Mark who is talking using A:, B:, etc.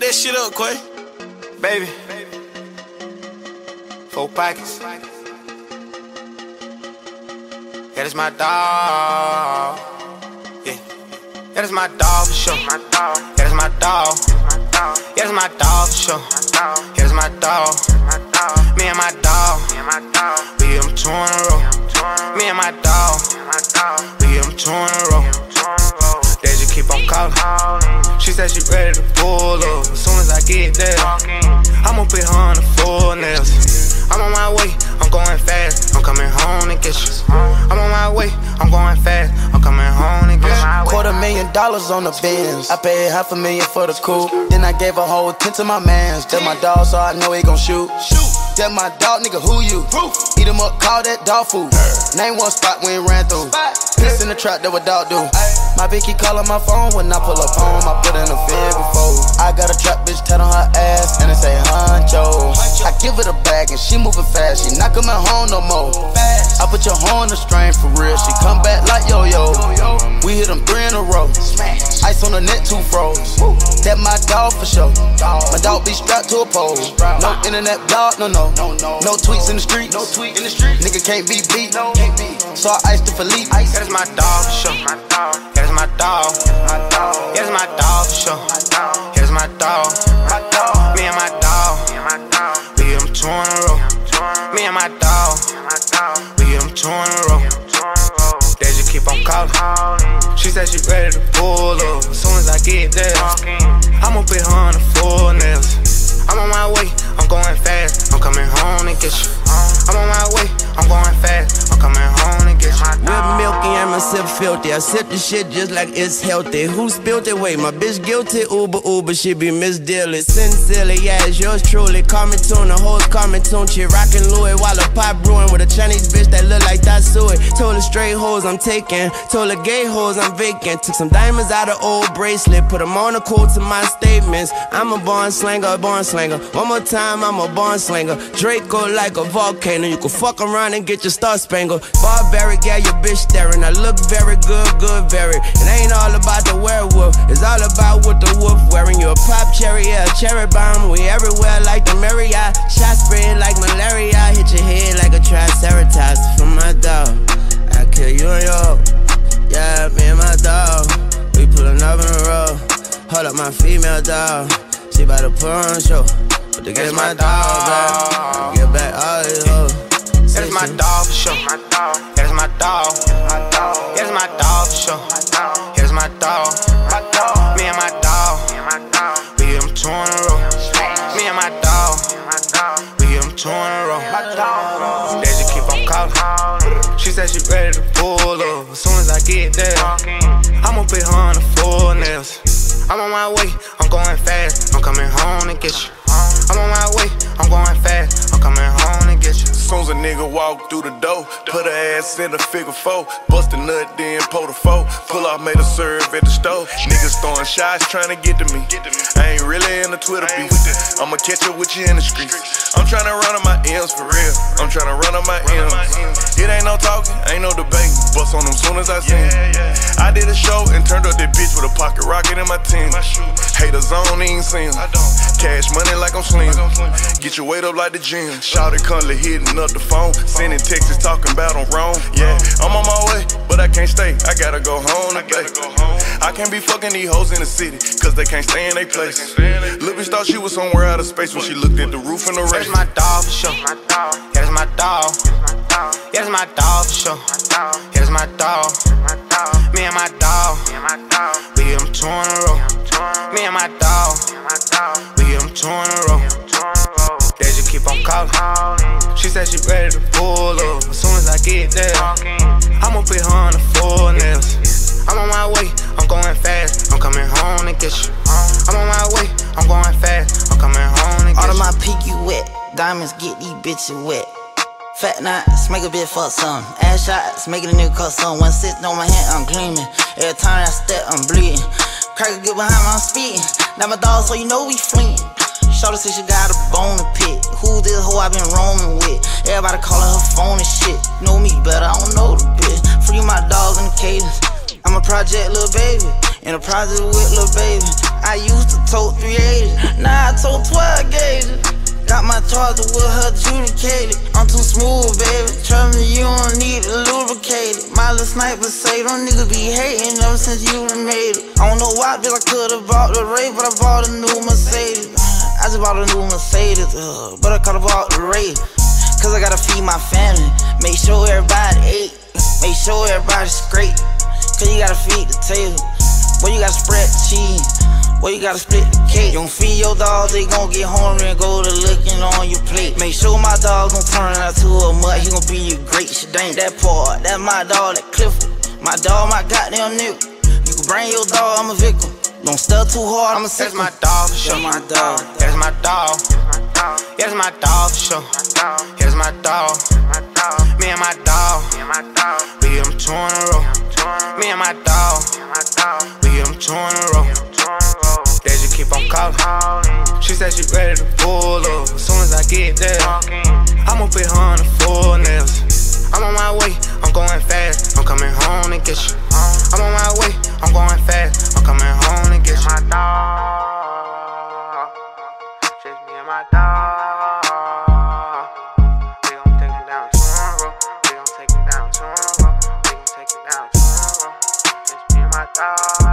A: That shit up, Quay.
B: Baby. Four pockets. That is my dog. Yeah. That is my dog for sure. That is my dog. That is my dog for sure. That is my dog. Me and my dog. We give them two in a row. Me and my dog. We give them two in a row. They just keep on calling. She said she ready to pull up. As soon as I get there, I'ma put her on the floor nails. I'm on my way, I'm going fast. I'm coming home to get you. I'm on my way, I'm going fast.
C: Dollars on the bins. I paid half a million for the coupe. Then I gave a whole ten to my mans. That my dog, so I know he gon' shoot. That my dog, nigga, who you? Eat him up, call that dog food. Name one spot we ain't ran through. Piss in the trap, that what dog do. My bitch keep calling my phone when I pull up home. I put in a fib before. I got a trap bitch tat on her ass I give her the bag and she moving fast. She not coming home no more. I put your horn on the string for real. She come back like yo yo. We hit them three in a row. Ice on the net, two froze. That my dog for sure. My dog be strapped to a pole. No internet blog, no no. No tweets in the street. No tweet in the street. Nigga can't be beat. So I iced the Philippe.
B: That is my dog for sure. That is my dog. That is my dog for sure. Calling. She said she ready to pull up. As soon as I get there, I'ma put her on the full nails. I'm on my way, I'm going fast. I'm coming home to get you. I'm on my way, I'm going fast. I'm coming home to get you.
D: Whip milky and myself filthy. I sip the shit just like it's healthy. Who spilled it? Wait, my bitch guilty. Uber, Uber, she be Dilly. Sincerely, yeah, it's yours truly. Call me the hoes call me tune. She rockin' Louis while the pop brewing with a Chinese bitch that look like that suey. Told her straight hoes I'm taking. Told her gay hoes I'm vacant. Took some diamonds out of old bracelet. Put them on the quote to my statements. I'm a born slanger, born slanger. One more time, I'm a born slanger. Draco like a volcano. You can fuck around and get your star spangled. Barbaric, yeah, your bitch staring. I look very good, good, very. It ain't all about the werewolf. It's all about what the wolf wearing. You a pop cherry, yeah, a cherry bomb. We everywhere like the Marriott. Shot spread like malaria. Hit your head like a triceratops. For my dog, I kill you and yo. Yeah, me and my dog. We pullin' up in a row. Hold up my female dog. She bout to put on a show. But to get my dog back, get back all these hoes.
B: That is my dog for sure. That is my dog. That is my dog for sure. That is my dog. Me and my dog. We give them two in a row. As soon as I get there, I'ma put her on the floor nails. I'm on my way, I'm going fast. I'm coming home to get you. I'm on my way, I'm going fast. I'm coming home to get you.
E: Soon as a nigga walk through the door, put her ass in a figure four, bust a nut, then pull the four. Pull off, made a serve at the stove. Niggas throwing shots trying to get to me. I ain't really in the Twitter beef. I'ma catch up with you in the streets. I'm trying to run on my M's for real. I'm trying to run on my M's. It ain't no talking, ain't no debate. Bust on them soon as I see 'em. I did a show and turned up that bitch with a pocket rocket in my team. Haters on, ain't seen 'em. Cash money like I'm slim. Get your weight up like the gym. Shout it, cuddly, hitting up the phone. Sending texts talking about I'm wrong. Yeah, I'm on my way, but I can't stay. I gotta go home today. I can't be fucking these hoes in the city, cause they can't stay in their place. Lil' bitch thought she was somewhere out of space when she looked at the roof in the
B: That
E: race.
B: is my dog for sure. That is my dog. That is my dog for sure. That is my dog. Me and my dog. We give them two in a row. Me and my dog. We give them two in a row. They just keep on calling. She said she ready to pull up. As soon as I get there, I'ma put her on the full nails. I'm on my way, I'm going fast. I'm coming home to get you. I'm on my way, I'm going fast. I'm coming home to get you.
F: All of
B: you.
F: my pinky wet, diamonds get these bitches wet. Fat knots, make a bitch fuck some. Ass shots, making a nigga cut some. One sitting on my hand, I'm gleaming. Every time I step, I'm bleeding. Cracker get behind my speeding. Now my dog, so you know we fleeing. Shorty said she got a bone to pick. Who this hoe I been roaming with? Everybody calling her phone and shit. Know me better, I don't know the bitch. Free my dogs in the cadence. I'm a project little baby. In a project with little baby. I I used to tote 380, now I tote 12 gauges. Got my charger with her adjudicated. I'm too smooth, baby. Trust me, you don't need to lubricate it. My little sniper say, them niggas be hating ever since you made it. I don't know why, bitch, I could've bought the Wraith, but I bought a new Mercedes. I just bought a new Mercedes, uh, but I could've bought the Wraith. Cause I gotta feed my family. Make sure everybody ate. Make sure everybody's straight. Cause you gotta feed the table. Boy, you gotta spread the cheese. Well, you gotta split the cake. You don't feed your dogs, they gon' get hungry and go to looking on your plate. Make sure my dog gon' turn out to a mutt, he gon' be your great shit. Ain't that part, that's my dog, that Clifford. My dog, my goddamn nigga. You can bring your dog, I'm a victim. Don't step too hard, I'ma
B: That's my dog for sure.
F: my dog.
B: That's my dog. That's my dog for sure. That's my dog. Me and my dog. We get them two in a row. Me and my dog. We get them two in a row. Just keep on calling. She said she ready to pull up. As soon as I get there, I'ma put her on the floor nails. I'm on my way, I'm going fast. I'm coming home to get you. I'm on my way, I'm going fast. I'm coming home to get you. My dog, just me and my dog. They gon' take me down tomorrow We